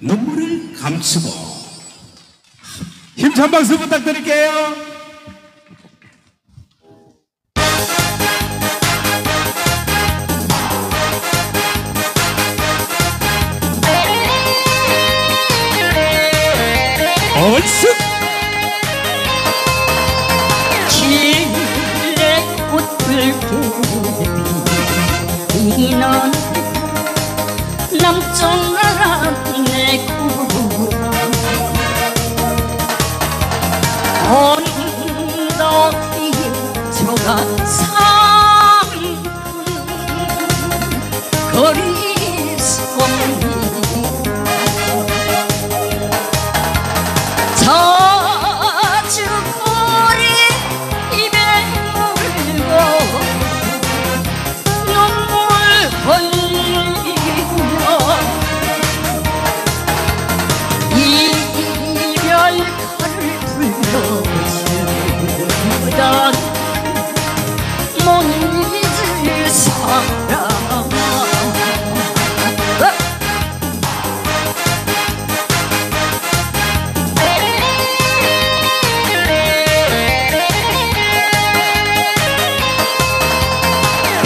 눈물을 감추고 힘찬 박수 부탁드릴게요. 얼쑤 길에 꽃을 피는 남쪽 위에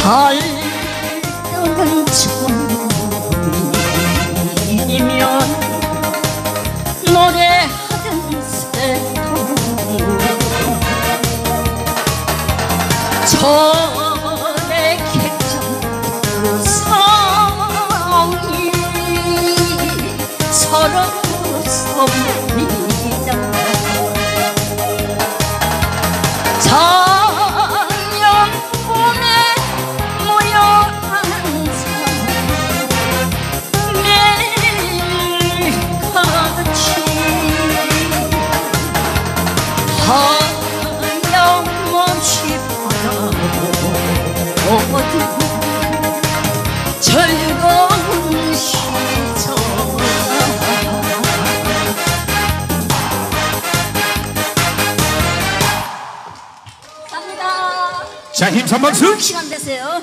발뜨는 천이면 노래하던 새통 전에 객정 성이 서로 섭니다 하염없이 바라보거든 즐거운 시절 감사합니다. 자 힘찬 박수 시간 되세요.